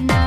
No.